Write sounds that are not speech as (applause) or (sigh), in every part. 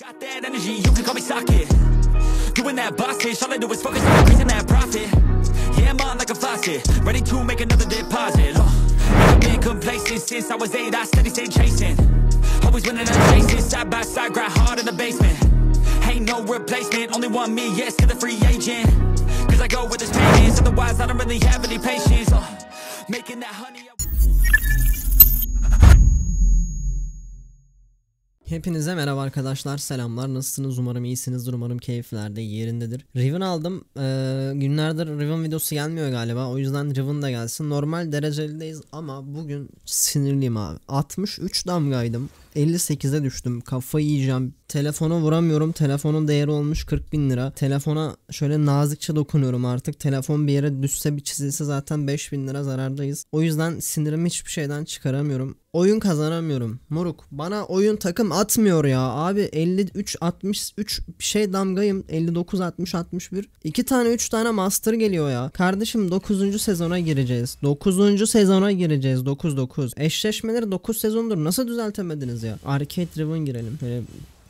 Got that energy, you can call me socket. Doing that boss shit, all I do is focus on increasing that profit. Yeah, I'm on like a faucet, ready to make another deposit. Never been complacent since I was eight, I steady stay chasing. Always winning and chasing, side by side, grind hard in the basement. Ain't no replacement, only one me, yes, to the free agent. Cause I go with there's pain otherwise I don't really have any patience. Making that honey. Hepinize merhaba arkadaşlar. Selamlar. Nasılsınız? Umarım iyisinizdir. Umarım keyiflerde yerindedir. Riven aldım. Ee, günlerdir Riven videosu gelmiyor galiba. O yüzden Riven da gelsin. Normal derecelideyiz ama bugün sinirliyim abi. 63 damgaydım 58'e düştüm. Kafayı yiyeceğim. Telefona vuramıyorum. Telefonun değeri olmuş 40 bin lira. Telefona şöyle nazikçe dokunuyorum artık. Telefon bir yere düşse bir çizilse zaten 5 bin lira zarardayız. O yüzden sinirimi hiçbir şeyden çıkaramıyorum. Oyun kazanamıyorum. Moruk bana oyun takım atmıyor ya. Abi 53 63 bir şey damgayım. 59 60 61 2 tane 3 tane master geliyor ya. Kardeşim 9. sezona gireceğiz. 9. sezona gireceğiz. 9 9 eşleşmeleri 9 sezondur. Nasıl düzeltemediniz ya arcade driven girelim böyle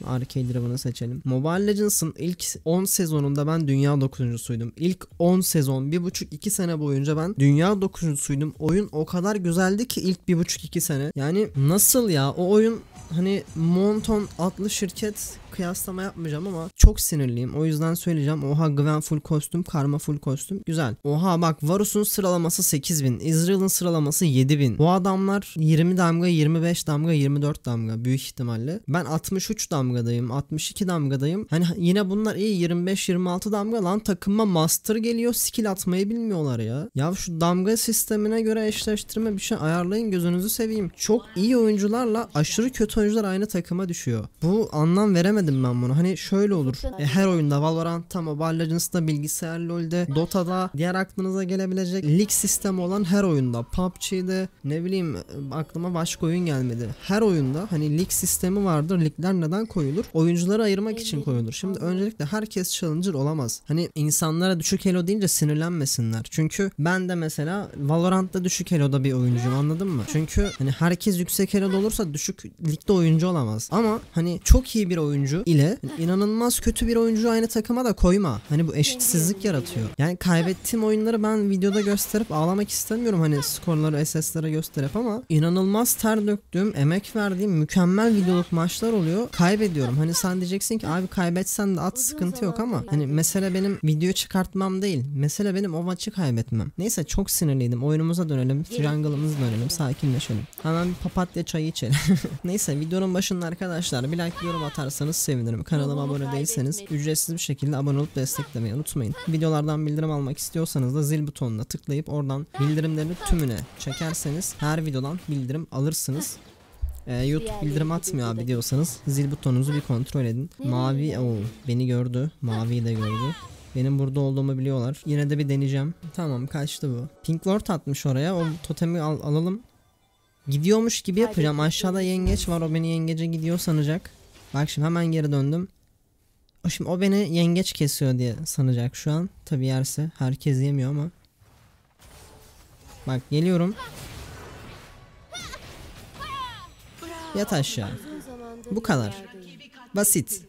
Arcade Driven'ı seçelim. Mobile Legends'ın ilk 10 sezonunda ben dünya 9.suydum. İlk 10 sezon 1,5-2 sene boyunca ben dünya 9.suydum. Oyun o kadar güzeldi ki ilk 1,5-2 sene. Yani nasıl ya o oyun hani Monton adlı şirket kıyaslama yapmayacağım ama çok sinirliyim. O yüzden söyleyeceğim. Oha Gwen full kostüm, Karma full kostüm. Güzel. Oha bak Varus'un sıralaması 8000. Israel'ın sıralaması 7000. Bu adamlar 20 damga, 25 damga, 24 damga büyük ihtimalle. Ben 63 damgadayım, 62 damgadayım. Hani yine bunlar iyi 25-26 damga lan takıma master geliyor. Skill atmayı bilmiyorlar ya. Ya şu damga sistemine göre eşleştirme bir şey ayarlayın gözünüzü seveyim. Çok iyi oyuncularla aşırı kötü oyuncular aynı takıma düşüyor. Bu anlam veremedim ben bunu. Hani şöyle olur. E, her oyunda Valorant'ta, Mobile Legends'ta, bilgisayar LoL'de, Dota'da, diğer aklınıza gelebilecek lig sistemi olan her oyunda, PUBG'de ne bileyim aklıma başka oyun gelmedi. Her oyunda hani lig sistemi vardır. Ligler neden koyulur? Oyuncuları ayırmak için koyulur. Şimdi öncelikle herkes challenger olamaz. Hani insanlara düşük elo deyince sinirlenmesinler. Çünkü ben de mesela Valorant'ta düşük eloda bir oyuncuyum anladın mı? Çünkü hani herkes yüksek eloda olursa düşük ligde oyuncu olamaz. Ama hani çok iyi bir oyuncu ile inanılmaz kötü bir oyuncu aynı takıma da koyma. Hani bu eşitsizlik yaratıyor. Yani kaybettiğim oyunları ben videoda gösterip ağlamak istemiyorum hani skorları SS'lere gösterip ama inanılmaz ter döktüğüm, emek verdiğim mükemmel videoluk maçlar oluyor. Kaybediyorum. Hani sen diyeceksin ki abi kaybetsen de at sıkıntı yok ama hani mesele benim video çıkartmam değil. Mesele benim o maçı kaybetmem. Neyse çok sinirliydim. Oyunumuza dönelim. Jungle'ımıza dönelim. Sakinleşelim. Hemen bir papatya çayı içelim. (laughs) Neyse videonun başında arkadaşlar bir like yorum atarsanız sevinirim. Kanalıma abone değilseniz ücretsiz bir şekilde abone olup desteklemeyi unutmayın. Videolardan bildirim almak istiyorsanız da zil butonuna tıklayıp oradan bildirimlerini tümüne çekerseniz her videodan bildirim alırsınız. Ee, YouTube bildirim atmıyor abi diyorsanız zil butonunuzu bir kontrol edin. Mavi o beni gördü. Maviyi de gördü. Benim burada olduğumu biliyorlar. Yine de bir deneyeceğim. Tamam kaçtı bu. Pink Lord atmış oraya. O totemi al alalım. Gidiyormuş gibi yapacağım. Aşağıda yengeç var. O beni yengece gidiyor sanacak. Bak şimdi hemen geri döndüm. O şimdi o beni yengeç kesiyor diye sanacak şu an. Tabi yerse. Herkes yemiyor ama. Bak geliyorum. Yat aşağı. Bu kadar. Basit.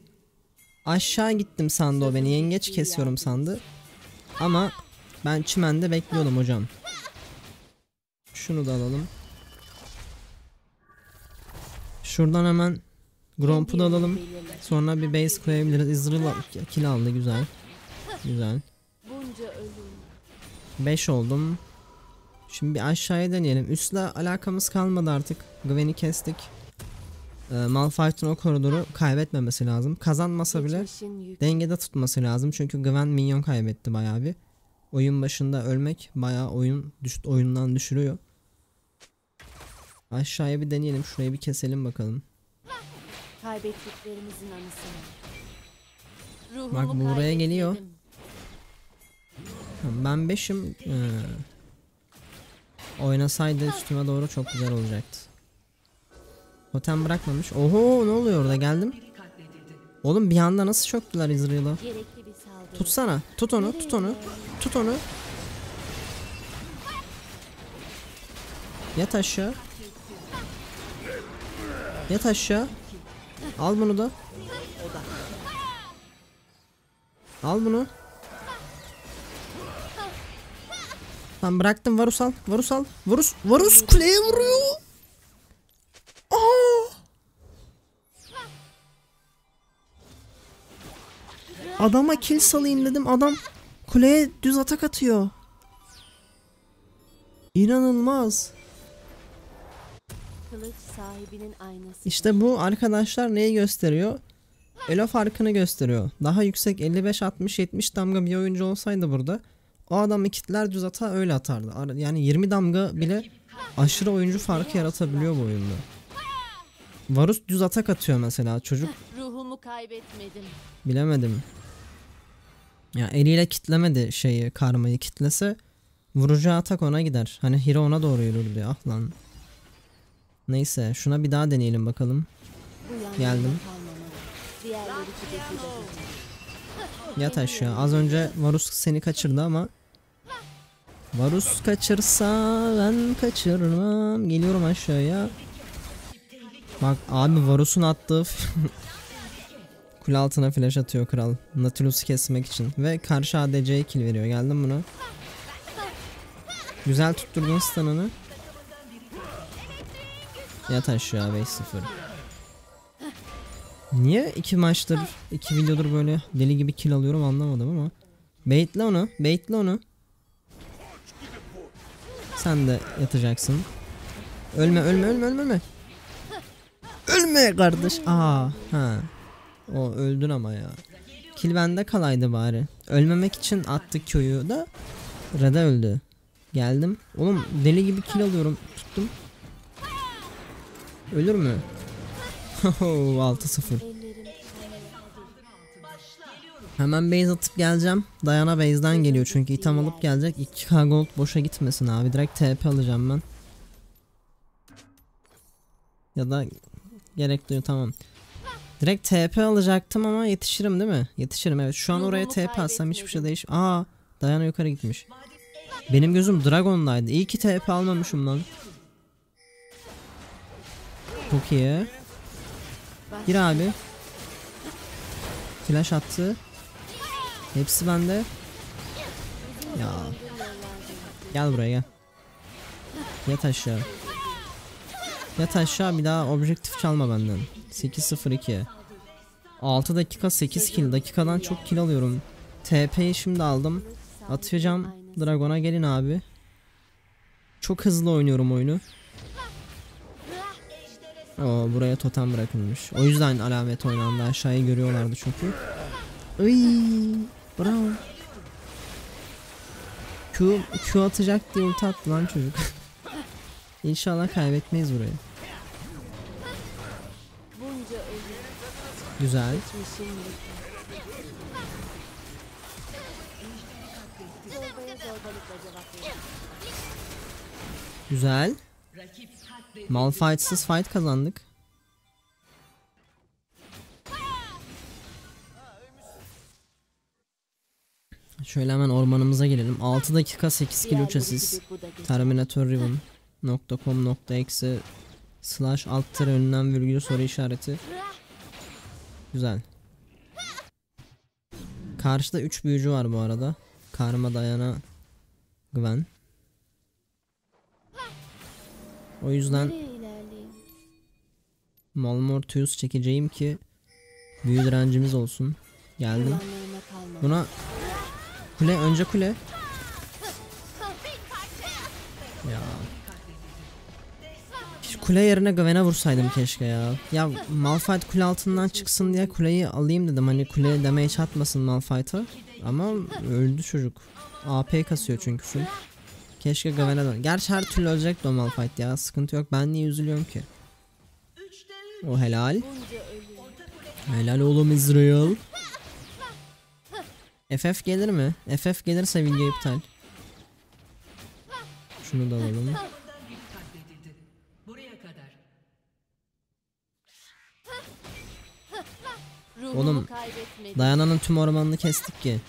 Aşağı gittim sandı o beni yengeç kesiyorum sandı. Ama ben çimende bekliyordum hocam. Şunu da alalım. Şuradan hemen Gromp'u da alalım. Sonra bir base koyabiliriz. Israel kill aldı güzel. Güzel. 5 oldum. Şimdi bir aşağıya deneyelim. Üstle alakamız kalmadı artık. Gwen'i kestik. Malphite'ın o koridoru kaybetmemesi lazım. Kazanmasa bile dengede tutması lazım. Çünkü Gwen minyon kaybetti bayağı bir. Oyun başında ölmek bayağı oyun düş oyundan düşürüyor. Aşağıya bir deneyelim. Şurayı bir keselim bakalım. Kaybettiklerimizin anısına. Bak bu buraya geliyor. Ben 5'im. Ee, oynasaydı üstüme doğru çok güzel olacaktı. Totem bırakmamış. Oho ne oluyor orada geldim. Oğlum bir anda nasıl çöktüler saldırı. Tutsana. Tut onu, tut onu. Tut onu. Yat aşağı. Yat aşağı. Al bunu da. Al bunu. Tamam bıraktım Varus al. Varus al. Varus, Varus kuleye vuruyor. Aa! Adama kill salayım dedim. Adam kuleye düz atak atıyor. İnanılmaz. Kılıç sahibinin aynası. İşte bu arkadaşlar neyi gösteriyor? Elo farkını gösteriyor. Daha yüksek 55 60 70 damga bir oyuncu olsaydı burada o adamı kitler düz ata öyle atardı. Ar- Yani 20 damga bile aşırı oyuncu farkı yaratabiliyor bu oyunda. Varus düz atak atıyor mesela çocuk Ruhumu kaybetmedim. bilemedim. Ya eliyle kitlemedi şeyi karmayı kitlese vuracağı atak ona gider. Hani hero ona doğru yürürdü ah lan. Neyse şuna bir daha deneyelim bakalım. Geldim. Yat aşağı. Az önce Varus seni kaçırdı ama Varus kaçırsa ben kaçırmam. Geliyorum aşağıya. Bak abi Varus'un attığı (laughs) Kule altına flash atıyor kral. Nautilus'u kesmek için. Ve karşı ADC'ye kill veriyor. Geldim buna. Güzel tutturdun stun'ını. Yat aşağı 5-0. Niye iki maçtır, iki videodur böyle deli gibi kill alıyorum anlamadım ama. Baitle onu, baitle onu. Sen de yatacaksın. Ölme, ölme, ölme, ölme, ölme. Ölme kardeş. Aa, ha. O öldün ama ya. Kill bende kalaydı bari. Ölmemek için attık köyü da Reda öldü. Geldim. Oğlum deli gibi kill alıyorum. Tuttum. Ölür mü? (laughs) 6-0. Ellerim Hemen base atıp geleceğim. Dayana base'den geliyor çünkü item alıp gelecek. 2k gold boşa gitmesin abi. Direkt TP alacağım ben. Ya da gerek duyuyor tamam. Direkt TP alacaktım ama yetişirim değil mi? Yetişirim evet. Şu an oraya TP atsam hiçbir şey değiş. Aa, Dayana yukarı gitmiş. Benim gözüm Dragon'daydı. İyi ki TP almamışım lan. Çok iyi. Gir abi. Flash attı. Hepsi bende. Ya. Gel buraya gel. Yat aşağı. Yat aşağı bir daha objektif çalma benden. 8-0-2. 6 dakika 8 kill. Dakikadan çok kill alıyorum. TP'yi şimdi aldım. Atacağım. Dragon'a gelin abi. Çok hızlı oynuyorum oyunu. Oo, buraya totem bırakılmış. O yüzden alamet oynandı. Aşağıyı görüyorlardı çünkü. Iy, bravo. Q, Q atacak diye ulti attı lan çocuk. (laughs) İnşallah kaybetmeyiz burayı. Güzel. Güzel. Malphite'sız fight kazandık. Şöyle hemen ormanımıza gelelim. 6 dakika 8 kilo geçer. Terminatorriven.com.exe slash alt tere önünden virgül soru işareti. Güzel. Karşıda 3 büyücü var bu arada. Karma Dayana Gwen. O yüzden? Malmortius çekeceğim ki büyü direncimiz olsun. Geldim. Buna kule önce kule. Ya. Kule yerine Gwen'e vursaydım keşke ya. Ya Malphite kule altından çıksın diye kuleyi alayım dedim. Hani kule damage atmasın Malphite'a. Ama öldü çocuk. AP kasıyor çünkü full. Keşke Gwen'e dön. Gerçi her türlü ölecekti o Malphite ya. Sıkıntı yok. Ben niye üzülüyorum ki? O helal. Helal oğlum Israel. FF gelir mi? FF gelirse video iptal. Şunu da alalım. Oğlum. Dayana'nın tüm ormanını kestik ki.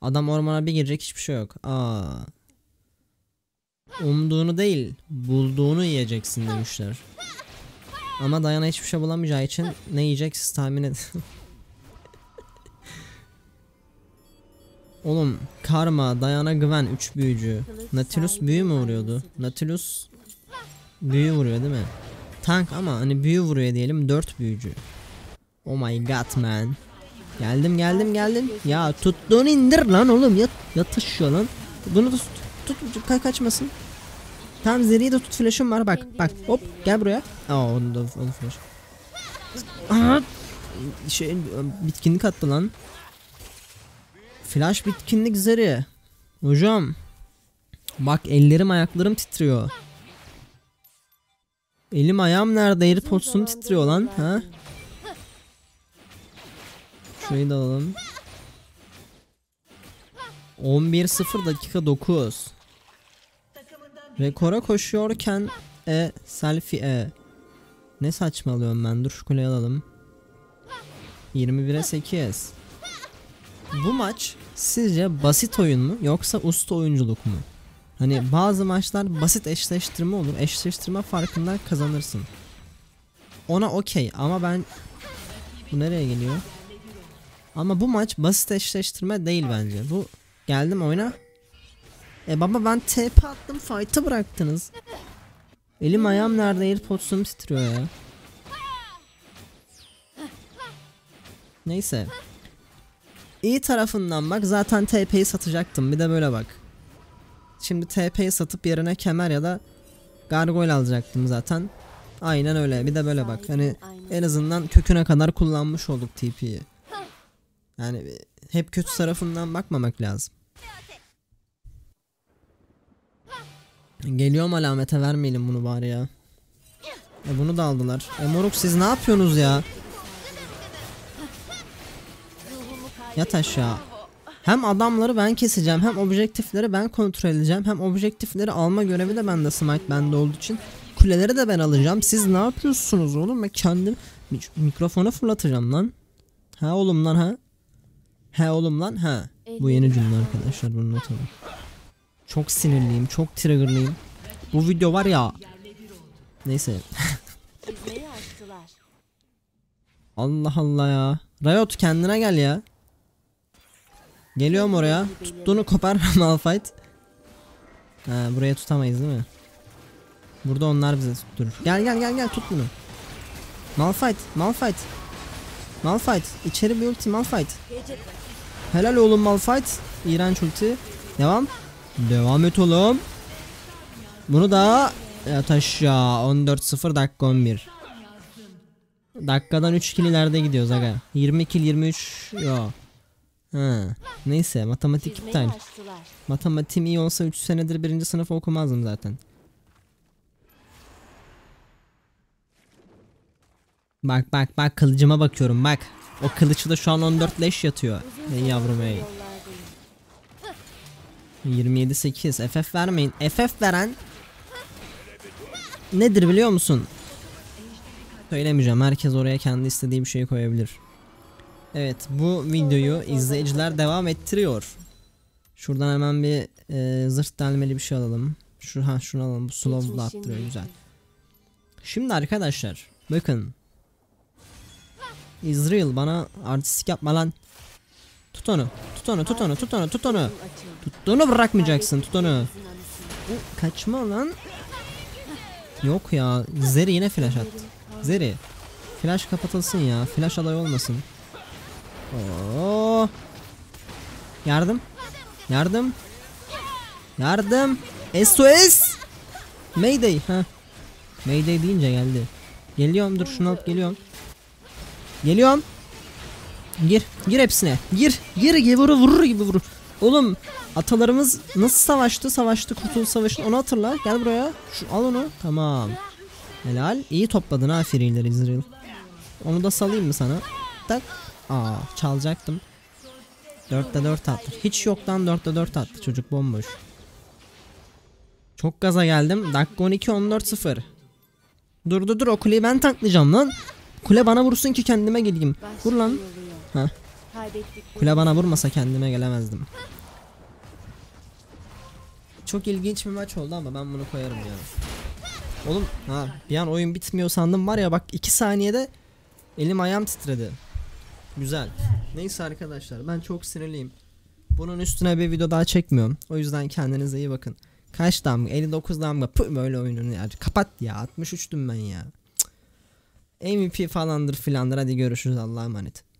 Adam ormana bir girecek hiçbir şey yok. Aa umduğunu değil bulduğunu yiyeceksin demişler. Ama Dayana hiçbir şey bulamayacağı için ne yiyecek siz tahmin edin. Oğlum Karma, Dayana Güven 3 büyücü. Nautilus büyü mü vuruyordu? Nautilus büyü vuruyor değil mi? Tank ama hani büyü vuruyor diyelim 4 büyücü. Oh my god man. Geldim geldim geldim. Ya tuttuğunu indir lan oğlum. Yat, yatış şu lan. Bunu da tut tut ka- kaçmasın. Tamam Zeri'yi de tut flash'ım var bak bak hop gel buraya. Aa onu da onu flash. Aa, şey bitkinlik attı lan. Flash bitkinlik Zeri. Hocam. Bak ellerim ayaklarım titriyor. Elim ayağım nerede? Airpods'um titriyor lan. Ha? Şurayı da alalım. 11.0 dakika 9. Rekora koşuyorken e selfie e. Ne saçmalıyorum ben? Dur şu kuleyi alalım. 21'e 8. Bu maç sizce basit oyun mu yoksa usta oyunculuk mu? Hani bazı maçlar basit eşleştirme olur. Eşleştirme farkından kazanırsın. Ona okey ama ben bu nereye geliyor? Ama bu maç basit eşleştirme değil bence. Bu geldim oyuna. E baba ben TP attım fight'ı bıraktınız. Elim ayağım nerede Airpods'um titriyor ya. Neyse. İyi tarafından bak zaten TP'yi satacaktım bir de böyle bak. Şimdi TP'yi satıp yerine kemer ya da gargoyle alacaktım zaten. Aynen öyle bir de böyle bak hani en azından köküne kadar kullanmış olduk TP'yi. Yani hep kötü tarafından bakmamak lazım. Geliyorum alamete vermeyelim bunu bari ya. E bunu da aldılar. E moruk siz ne yapıyorsunuz ya? Yat aşağı. Hem adamları ben keseceğim hem objektifleri ben kontrol edeceğim hem objektifleri alma görevi de bende smite bende olduğu için kuleleri de ben alacağım. Siz ne yapıyorsunuz oğlum? Ben kendim mik- mikrofonu fırlatacağım lan. Ha oğlum lan ha. He oğlum lan ha. Bu yeni cümle arkadaşlar bunu not alın. Çok sinirliyim, çok triggerlıyım. Bu video var ya. Neyse. (laughs) Allah Allah ya. Riot kendine gel ya. Geliyorum oraya. Tuttuğunu kopar (laughs) Malphite. Ha, buraya tutamayız değil mi? Burada onlar bize tutturur. Gel gel gel gel tut bunu. Malphite, Malphite. Malphite, içeri bir ulti Malphite. Helal oğlum Malphite. İğrenç ulti. Devam. Devam et oğlum. Bunu da yat aşağı 14-0 dakika 11. Dakikadan 3 kill ileride gidiyoruz aga. 20 kill 23 yo. Ha. Neyse matematik iptal. Matematiğim iyi olsa 3 senedir birinci sınıf okumazdım zaten. Bak bak bak kılıcıma bakıyorum bak. O kılıçta şu an 14 leş yatıyor. Ey yavrum ey. Yollardayım. 27 8 FF vermeyin. FF veren nedir biliyor musun? Söylemeyeceğim. Herkes oraya kendi istediği bir şey koyabilir. Evet, bu videoyu izleyiciler devam ettiriyor. Şuradan hemen bir e, zırt delmeli bir şey alalım. Şu ha şunu alalım. Bu slow da attırıyor güzel. Şimdi arkadaşlar bakın. Israel bana artistik yapma lan. Tut onu. Tut onu, tut onu, tut onu, tut onu. Tuttuğunu bırakmayacaksın, tut onu. Kaçma lan. Yok ya. Zeri yine flash attı. Zeri. Flash kapatılsın ya. Flash alay olmasın. Oo. Yardım. Yardım. Yardım. SOS. Mayday. Ha. Mayday deyince geldi. Geliyorum dur şunu alıp geliyorum. Geliyorum. Gir. Gir hepsine. Gir. Gir gibi vurur vurur gibi vurur. Oğlum atalarımız nasıl savaştı? Savaştı Kurtuluş Savaşı'nı onu hatırla. Gel buraya. Şu, al onu. Tamam. Helal. İyi topladın ha Free'leri Israel. Onu da salayım mı sana? Tak. Aa çalacaktım. 4'te 4 attı. Hiç yoktan 4'te 4 attı. Çocuk bomboş. Çok gaza geldim. Dakika 12 14 0. Dur dur dur o kuleyi ben tanklayacağım lan. Kule bana vursun ki kendime geleyim. Vur lan. Ha. Kule bana vurmasa kendime gelemezdim. Çok ilginç bir maç oldu ama ben bunu koyarım ya. Oğlum ha bir an oyun bitmiyor sandım var ya bak 2 saniyede elim ayağım titredi. Güzel. Neyse arkadaşlar ben çok sinirliyim. Bunun üstüne bir video daha çekmiyorum. O yüzden kendinize iyi bakın. Kaç damga? 59 damga. Pı, böyle oyununu ya. Kapat ya. 63'tüm ben ya. MVP falandır filandır. Hadi görüşürüz. Allah'a emanet.